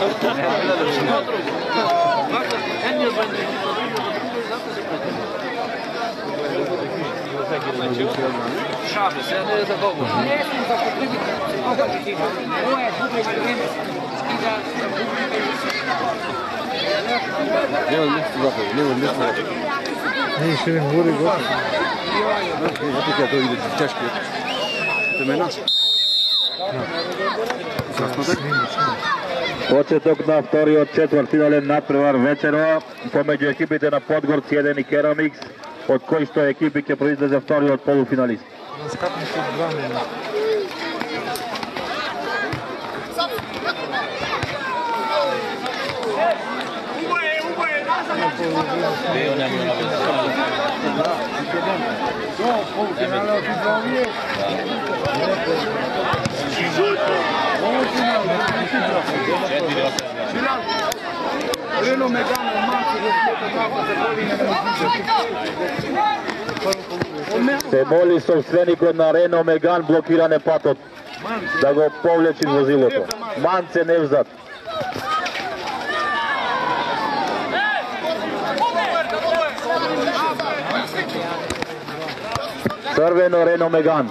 Nieuwe lichtwappen, nieuwe lichtwappen. Hey, schön, hoor ik wat. Wat ik heb door de testje. De menas. Ja. Zag maar dat. Почеток на вториот четвртфинален надпревар вечерва помеѓу екипите на Подгорци 1 и Керамикс, од кој што екипи ќе произлезе вториот полуфиналист. Субтитры е, DimaTorzok Рено Мегано, Манци, dva mene. Reno Megano, Marco, собственикот на Рено Меган блокиране патот да го повлечи возилото. Манце Невзат. Црвено Рено Меган.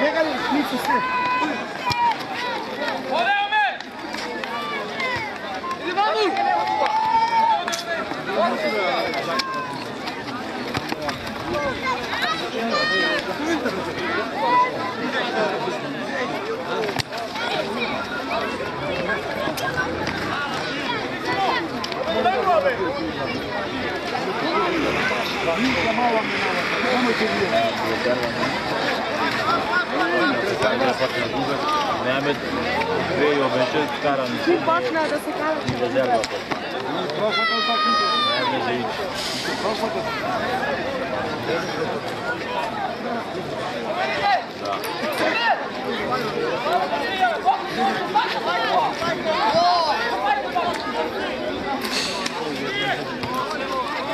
Déjale, mi sistema. Mehmet Bey obece karan. Și počne da se kala. Rezerva. Mehmet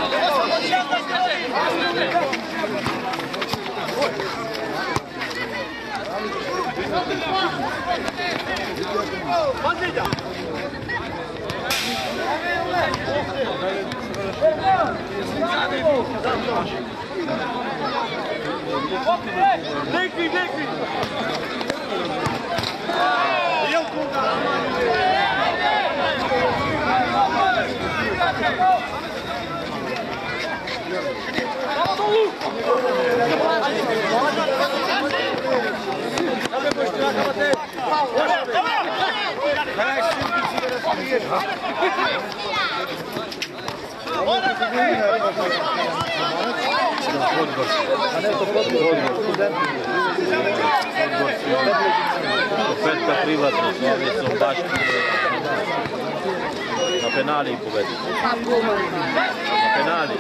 Zeyic. Nekvi, nekvi! Petka privatno, Slavije su baš na penali i penali.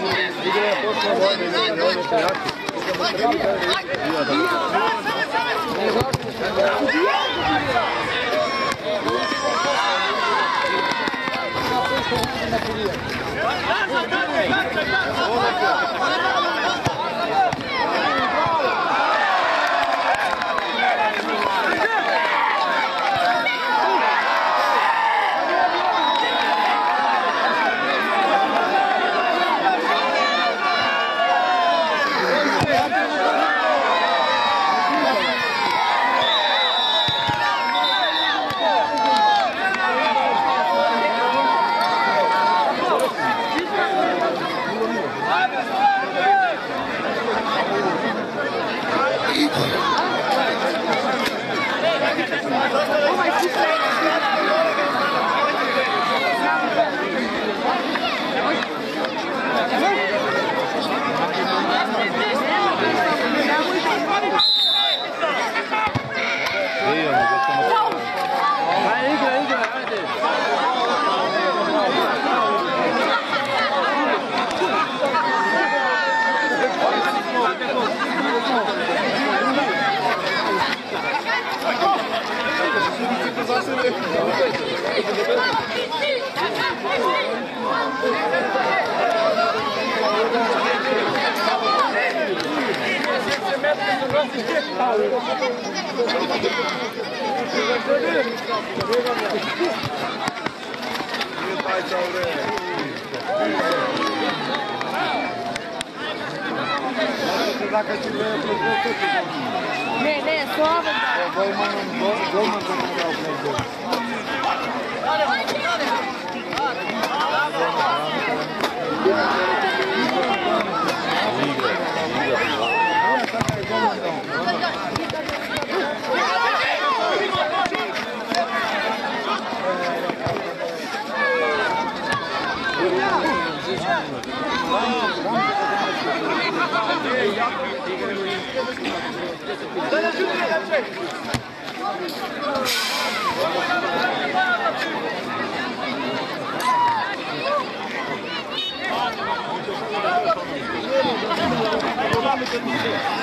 Ne, slabo.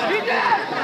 Vite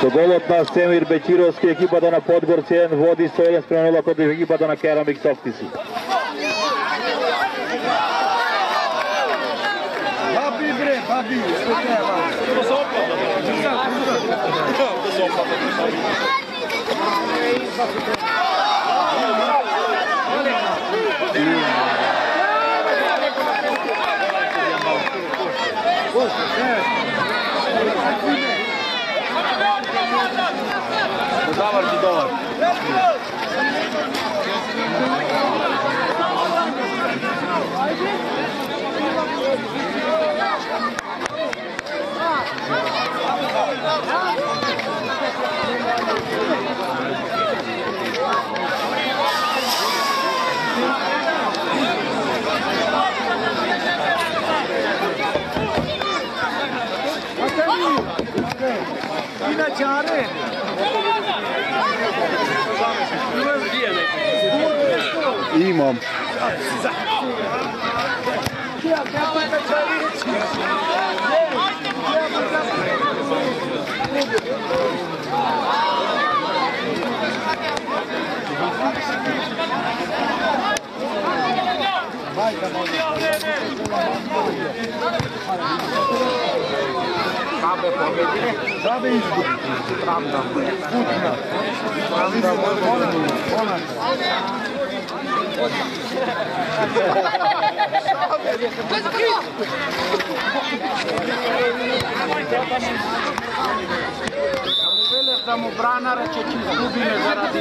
Со голот на Семир Бечировски екипата на Подгорци 1 води со 1 спрема 0 против екипата на Керамик Софтиси. Баби бре, баби, што треба? Ti dobar. Inače, home. Trabe izgu. Trabe da. Putna. Trabe da. Ona. Ona. Veleš da mu brana reče, če izgubi ne zaradi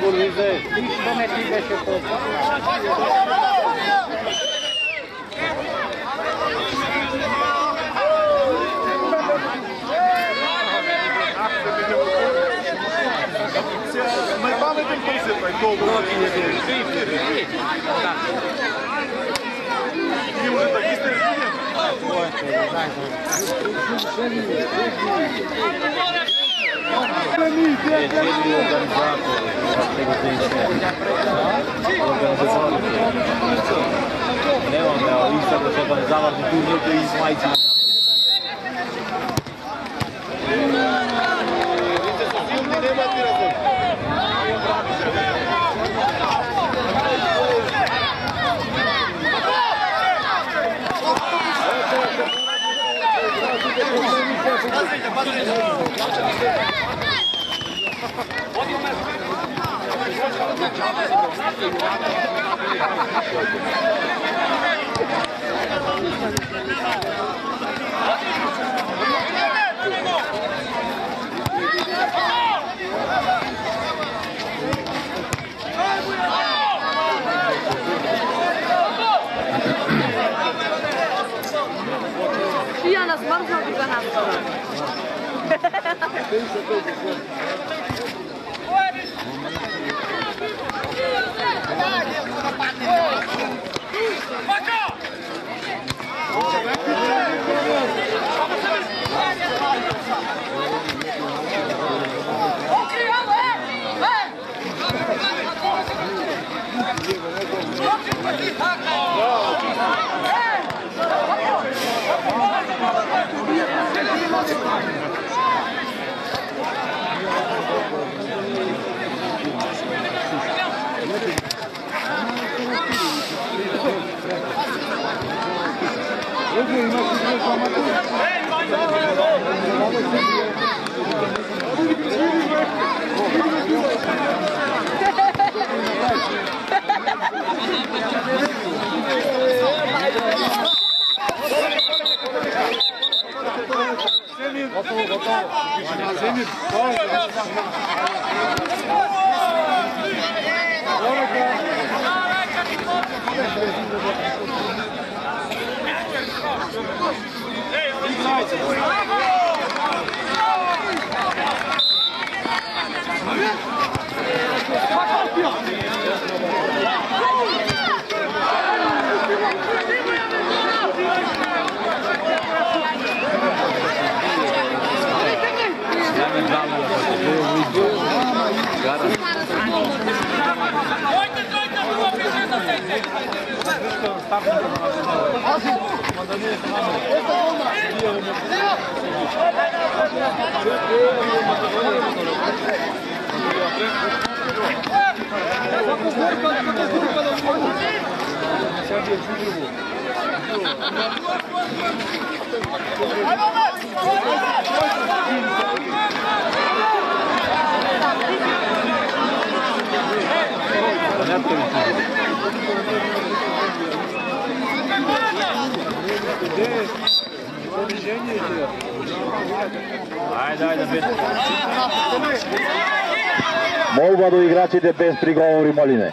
Dragul Rize. Nici nu ne privește Presídio organizado tego zdjęcia. Organizowany. Nie mam miał iść tego zorganizować, bo później to i zmajcie. Patrzcie, patrzcie! Ja, das machen wir über 哈哈哈哈哈哈 Semir, Semir. Dojte, dojte, dojte, dojte, dojte, dojte, dojte, dojte, Понятно, Molba lui igrači te bez prigovori Moline.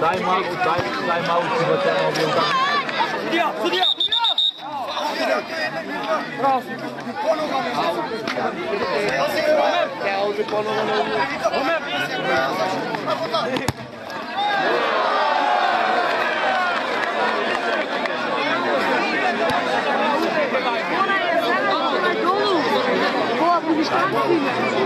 Dai mal, dai, dai mal, se bater no avião. Subiu, subiu, subiu! Próximo. É o de Paulo Romero. Boa, porque está na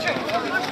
Watch it.